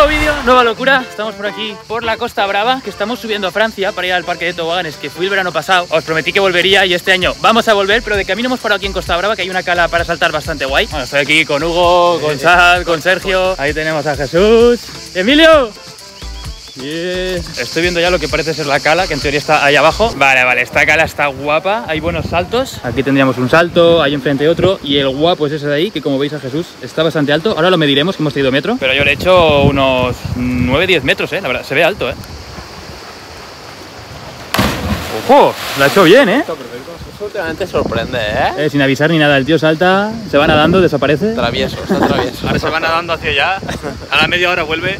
Nuevo vídeo, nueva locura. Estamos por aquí, por la Costa Brava, que estamos subiendo a Francia para ir al parque de toboganes, que fui el verano pasado. Os prometí que volvería y este año vamos a volver, pero de camino hemos parado aquí en Costa Brava, que hay una cala para saltar bastante guay. Bueno, estoy aquí con Hugo, con Sad, con Sergio. Ahí tenemos a Jesús. ¡Emilio! Estoy viendo ya lo que parece ser la cala, que en teoría está ahí abajo. Vale, vale, esta cala está guapa, hay buenos saltos. Aquí tendríamos un salto, ahí enfrente otro. Y el guapo es ese de ahí, que como veis a Jesús está bastante alto. Ahora lo mediremos, que hemos tenido metro. Pero yo le he hecho unos 9-10 metros, eh, la verdad, se ve alto, eh. ¡Ojo! La ha hecho bien, ¿eh? Eso últimamente sorprende, ¿eh? ¿eh? Sin avisar ni nada, el tío salta, se va nadando, desaparece. Travieso, está travieso. Ahora se va nadando hacia allá, a la media hora vuelve.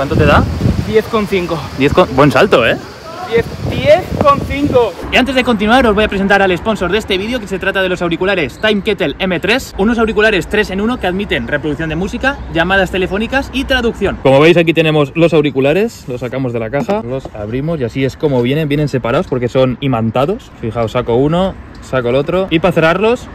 ¿Cuánto te da? 10,5. 10 con... Buen salto, ¿eh? 10,5. Y antes de continuar os voy a presentar al sponsor de este vídeo que se trata de los auriculares Time Kettle M3, unos auriculares 3 en 1 que admiten reproducción de música, llamadas telefónicas y traducción. Como veis aquí tenemos los auriculares, los sacamos de la caja, los abrimos y así es como vienen, vienen separados porque son imantados. Fijaos, saco uno, saco el otro y para cerrarlos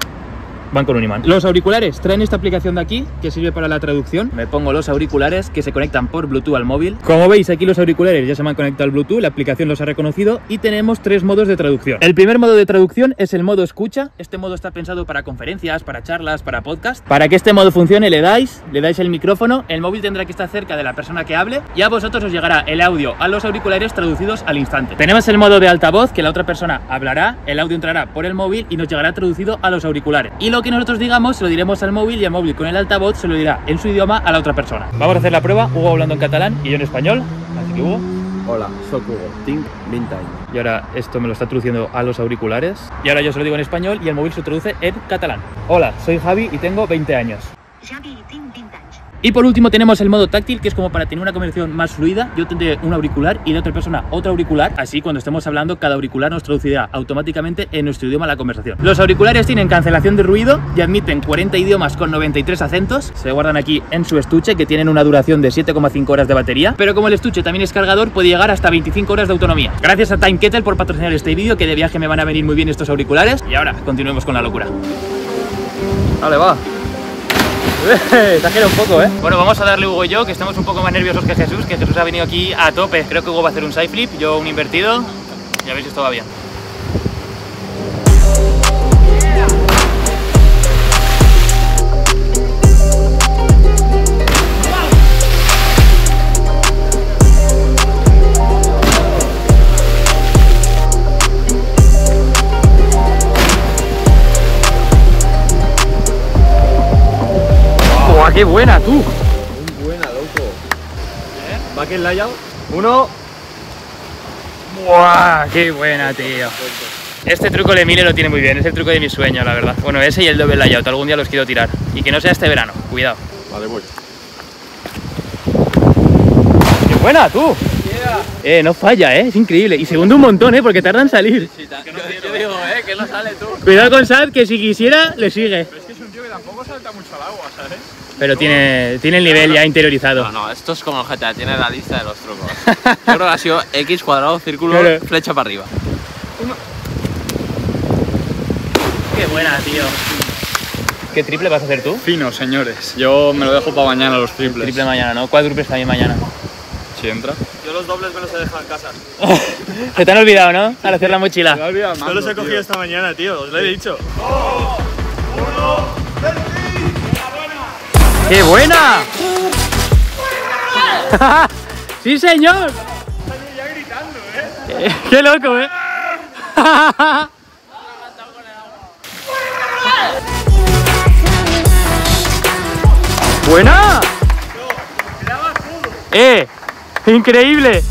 van con un imán. Los auriculares traen esta aplicación de aquí que sirve para la traducción. Me pongo los auriculares que se conectan por Bluetooth al móvil. Como veis aquí los auriculares ya se me han conectado al Bluetooth, la aplicación los ha reconocido y tenemos tres modos de traducción. El primer modo de traducción es el modo escucha. Este modo está pensado para conferencias, para charlas, para podcast. Para que este modo funcione le dais, le dais el micrófono, el móvil tendrá que estar cerca de la persona que hable y a vosotros os llegará el audio a los auriculares traducidos al instante. Tenemos el modo de altavoz que la otra persona hablará, el audio entrará por el móvil y nos llegará traducido a los auriculares. Y lo que nosotros digamos se lo diremos al móvil y el móvil con el altavoz se lo dirá en su idioma a la otra persona. Vamos a hacer la prueba, Hugo hablando en catalán y yo en español. Así que Hugo. Hola, soy Hugo, 20 anys. Y ahora esto me lo está traduciendo a los auriculares. Y ahora yo se lo digo en español y el móvil se traduce en catalán. Hola, soy Javi y tengo 20 años. Javi tinc 20 anys. Y por último tenemos el modo táctil, que es como para tener una conversación más fluida. Yo tendré un auricular y la otra persona otro auricular. Así cuando estemos hablando, cada auricular nos traducirá automáticamente en nuestro idioma la conversación. Los auriculares tienen cancelación de ruido y admiten 40 idiomas con 93 acentos. Se guardan aquí en su estuche, que tienen una duración de 7,5 horas de batería. Pero como el estuche también es cargador, puede llegar hasta 25 horas de autonomía. Gracias a Time Kettle por patrocinar este vídeo, que de viaje me van a venir muy bien estos auriculares. Y ahora continuemos con la locura. Vale, va. Exagera un poco, ¿eh? Bueno, vamos a darle Hugo y yo, que estamos un poco más nerviosos que Jesús, que Jesús ha venido aquí a tope. Creo que Hugo va a hacer un side flip, yo un invertido. Y a ver si esto va bien. Qué buena tú! Muy buena, loco. ¿Va aquí el layout? Uno. ¡Buah! ¡Qué buena, tío! Este truco de Emilio lo tiene muy bien, es el truco de mi sueño, la verdad. Bueno, ese y el doble layout, algún día los quiero tirar. Y que no sea este verano, cuidado. Vale, voy. ¡Qué buena, tú! Eh, no falla, eh, es increíble. Y segundo un montón, eh, porque tarda en salir. Yo digo, eh, que no sale tú. Cuidado con Sad, que si quisiera, le sigue. Es que es un tío que tampoco salta mucho al agua, ¿sabes? Pero tiene, tiene el nivel ya interiorizado. No, no, esto es como el GTA, tiene la lista de los trucos. Yo creo que ha sido X cuadrado, círculo, Claro. flecha para arriba. Qué buena, tío. ¿Qué triple vas a hacer tú? Fino, señores. Yo me lo dejo para mañana los triples. Triple mañana, ¿no? Cuádruples también mañana. Si entra. Yo los dobles me los he dejado en casa. Se te han olvidado, ¿no? Al hacer la mochila. Yo los he cogido esta mañana, tío, os lo he dicho. ¡Qué buena! ¡Sí, señor! Eh, ¡Qué loco, eh! ¡Buena! ¡Eh! ¡Increíble!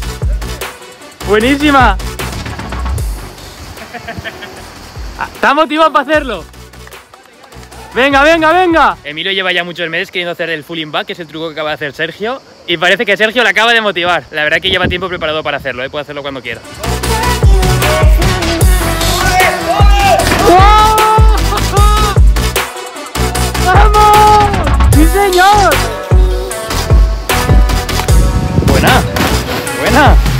¡Buenísima! ¿Está motivado para hacerlo? Venga, venga, venga. Emilio lleva ya muchos meses queriendo hacer el fulling back, que es el truco que acaba de hacer Sergio. Y parece que Sergio le acaba de motivar. La verdad que lleva tiempo preparado para hacerlo, ¿eh? puede hacerlo cuando quiera. ¡Vamos! ¡Sí, señor! Buena, buena.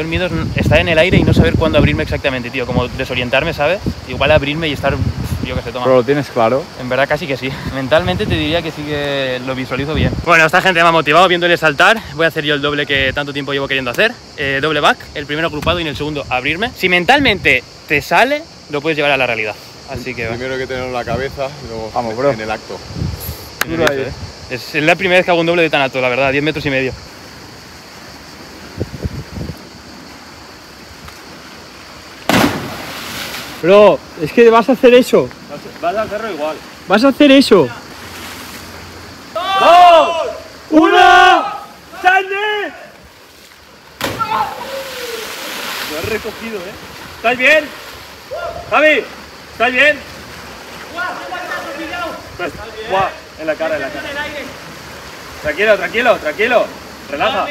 Mayor miedo es estar en el aire y no saber cuándo abrirme exactamente, tío. Como desorientarme, ¿sabes? Igual abrirme y estar, yo qué sé, toma. Pero lo tienes claro. En verdad casi que sí. Mentalmente te diría que sí que lo visualizo bien. Bueno, esta gente me ha motivado viéndole saltar. Voy a hacer yo el doble que tanto tiempo llevo queriendo hacer. Eh, doble back, el primero agrupado y en el segundo abrirme. Si mentalmente te sale, lo puedes llevar a la realidad. Así que. Primero hay que tenerlo en la cabeza y luego Vamos, bro. en el acto. ¿eh? Es la primera vez que hago un doble de tan alto, la verdad, 10 metros y medio. Bro, es que vas a hacer eso. Vas a hacerlo igual. Vas a hacer eso. ¡Dos! ¡Uno! ¡Sandy! Lo has recogido, ¿eh? ¿Estás bien? Javi, ¿estás bien? Pues, guau, en la cara, en la cara. Tranquilo, tranquilo, tranquilo. Relaja.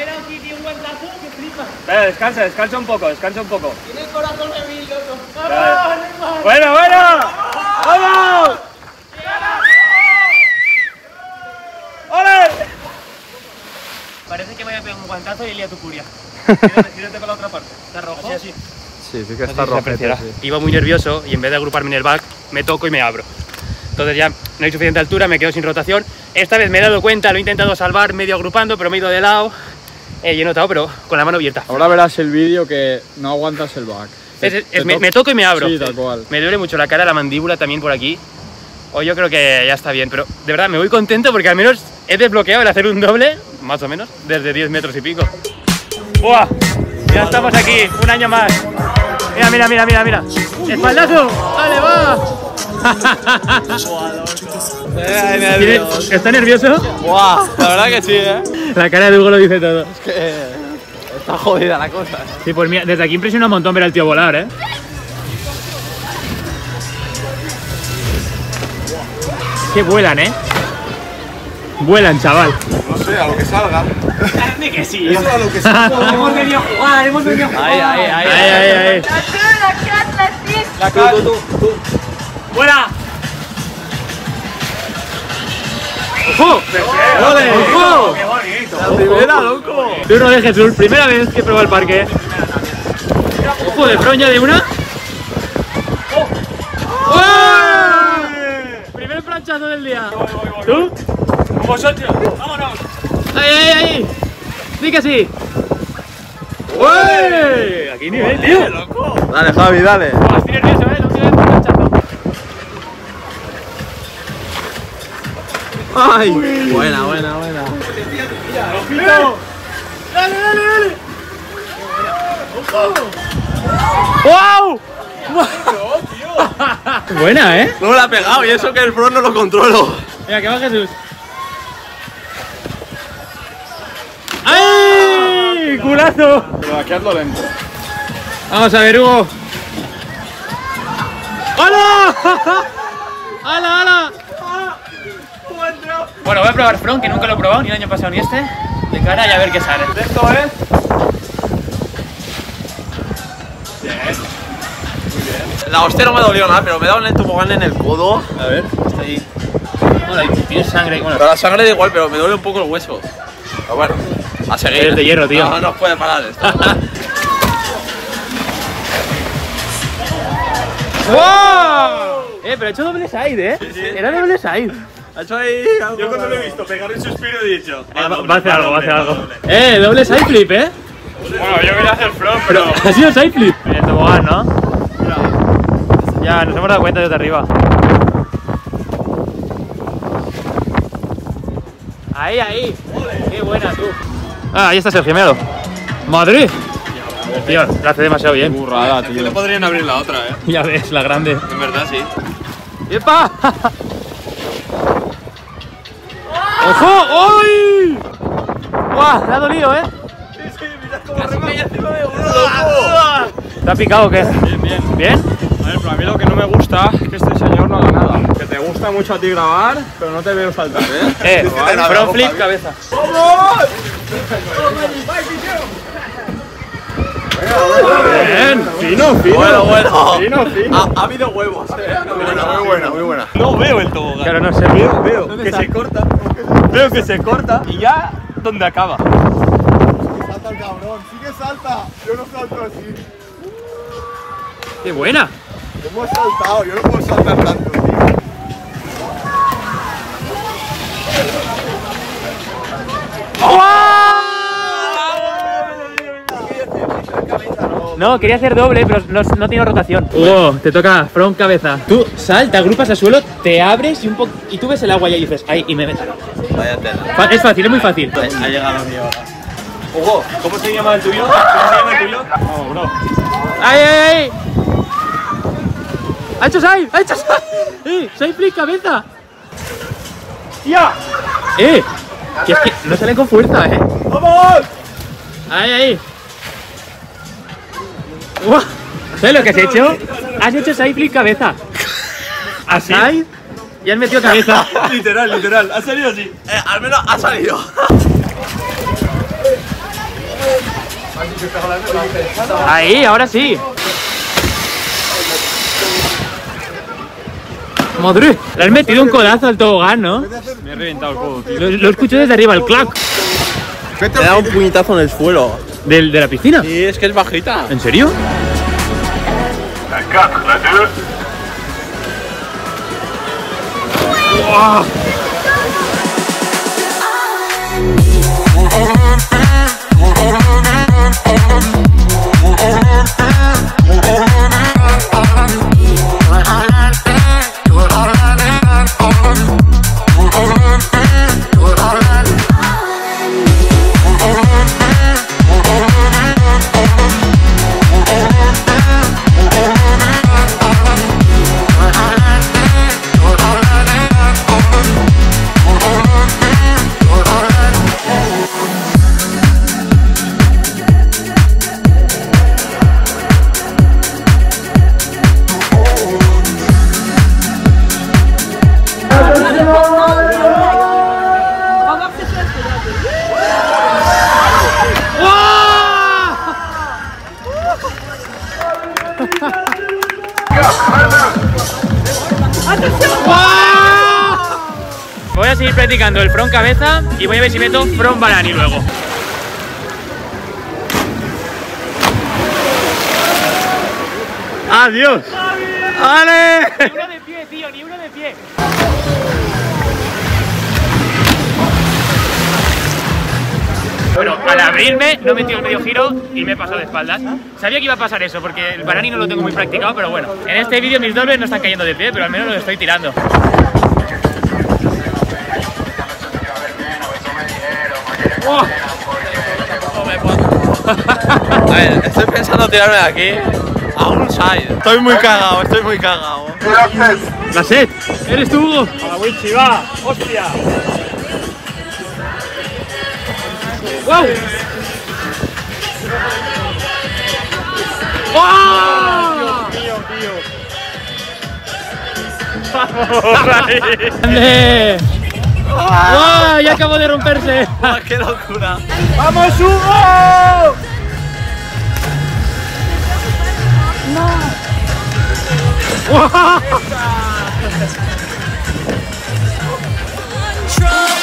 Venga, descansa, descansa un poco, descansa un poco. Tiene el corazón de mil, loco. Bueno, bueno. ¡Vamos! ¡Ole! Parece que me voy a pegar un guantazo y lía tu curia. Tírate con la otra parte. ¿Está rojo? Así, así. Sí, sí que está rojo. Iba muy nervioso y en vez de agruparme en el back, me toco y me abro. Entonces ya no hay suficiente altura, me quedo sin rotación. Esta vez me he dado cuenta, lo he intentado salvar medio agrupando, pero me he ido de lado. Eh, y he notado, pero con la mano abierta. Ahora verás el vídeo que no aguantas el back. Es- es- Te me, to- me toco y me abro. Sí, tal cual. Me duele mucho la cara, la mandíbula también por aquí. O yo creo que ya está bien, pero de verdad me voy contento porque al menos he desbloqueado el hacer un doble, más o menos, desde 10 metros y pico. ¡Buah! Ya estamos aquí, un año más. Mira, mira, mira, mira, mira. ¡Espaldazo! ¡Vale, va! ¿Tiene- ¿Está nervioso? ¡Guau! La verdad que sí, ¿eh? La cara de Hugo lo dice todo. Está jodida la cosa. Sí, pues mira, desde aquí impresiona un montón ver al tío volar, ¿eh? Que vuelan, ¿eh? Vuelan, chaval. No sé, a lo que salga. que sí. A lo que salga. hemos venido a jugar, hemos venido a jugar. Ahí, ahí, ahí. Ahí, ahí, ahí. Tú, tú, tú. ¡Fuera! ¡Ojo! ¡Ole! ¡Ojo! La primera, loco. Turno de Jesús, primera vez que prueba el parque. ¡Ojo, de ya de una! ¡Oh! Primer planchazo del día. ¿Tú? Con vosotros. ¡Vámonos! ¡Ahí, ahí, ahí! ¡Sí que sí! ¡Uy! Aquí nivel, tío. Dale, Javi, dale. Estoy nervioso, ¿eh? La última vez me planchazo. Ay. Buena, buena, buena. ¡Dale, dale, dale! ¡Wow! Buena, ¿eh? No me la ha pegado y eso que el front no lo controlo. Mira, que va Jesús. ¡Ay! ¡Culazo! Pero aquí hazlo lento. Vamos a ver, Hugo. ¡Hola! ¡Hala, hala! Bueno, voy a probar front, que nunca lo he probado, ni el año pasado ni este. De cara y a ver qué sale. Esto es. La hostia no me dolió nada, pero me da un tobogán en el codo. A ver, está ahí. Bueno, ahí tienes sangre. Bueno, Pero la sangre da igual, pero me duele un poco el hueso. Pero bueno, a seguir. Eres de hierro, tío. No, no nos puede parar esto. ¡Wow! Eh, pero he hecho doble side, ¿eh? Era doble side. Ha hecho ahí algo Yo cuando lo he visto pegar el suspiro he dicho. Va, va a hacer algo, va a hacer algo. Eh, doble side flip, ¿eh? Bueno, yo quería hacer front, pero. Ha sido side flip. En el tobogán, ¿no? Ya, nos hemos dado cuenta desde arriba. Ahí, ahí. Qué buena, tú. Ah, ahí está Sergio, míralo. ¡Madrid! Tío, lo hace demasiado bien. Burrada, Que tío. le podrían abrir la otra, eh. Ya ves, la grande. En verdad, sí. ¡Epa! ¡Ojo! ¡Uy! ¡Guau! Le ha dolido, ¿eh? ¿Te ha picado o qué? Bien, bien. ¿Bien? A ver, pero a mí lo que no me gusta es que este señor no haga nada. Que te gusta mucho a ti grabar, pero no te veo saltar, ¿eh? Eh, front vamos, flip, cabeza. Bien, fino, fino. Bueno, bueno. Fino, fino. Ha, ha habido huevos, eh. Muy buena, muy buena, muy buena. No veo el tobogán. Claro, no sé. Veo, veo que se corta. Veo que se corta y ya donde acaba. cabrón. Sí que salta. Yo no salto así. ¡Qué buena! ¿Cómo has saltado? Yo no puedo saltar tanto, tío. No, quería hacer doble, pero no, no tiene rotación. Hugo, te toca front cabeza. Tú salta, agrupas al suelo, te abres y un poco y tú ves el agua y ahí dices, ahí, y me meto. Vaya tela. Es fácil, es muy fácil. Ha llegado mi hora. Hugo, ¿cómo se llama el tuyo? ¿Cómo se llama el tuyo? No, bro. ¡Ay, ay, ay! ¡Ha hecho side! ¡Ha hecho side! ¡Eh! ¡Side flip cabeza! ¡Ya! ¡Eh! Que es que no sale con fuerza, ¿eh? ¡Vamos! ¡Ahí, ahí! ¿Sabes lo que has hecho? Has hecho side flip cabeza. A side y has metido cabeza. literal, literal. Ha salido así. Eh, al menos ha salido. Ahí, ahora sí. Madre, le has metido un codazo al tobogán, ¿no? Me he reventado el codo, tío. Lo, lo escucho desde arriba, el clac. Te da un puñetazo en el suelo. ¿Del, ¿De la piscina? Y es que es bajita. ¿En serio? Front cabeza y voy a ver si meto front banani luego. ¡Adiós! ¡Ale! Ni uno de pie, tío, ni uno de pie. Bueno, al abrirme no metido el medio giro y me he pasado de espaldas. Sabía que iba a pasar eso porque el banani no lo tengo muy practicado, pero bueno. En este vídeo mis dobles no están cayendo de pie, pero al menos los estoy tirando. Pensando tirarme de aquí a un side. Estoy muy cagado, estoy muy cagado. ¡La set! ¿Eres tú, Hugo? A la Wichi, va. ¡Hostia! ¡Wow! ¡Oh! Tío, tío. ¡Grande! ¡Wow! ¡Ya acabó de romperse! ¡Qué locura! ¡Vamos, Hugo! ¡Wow!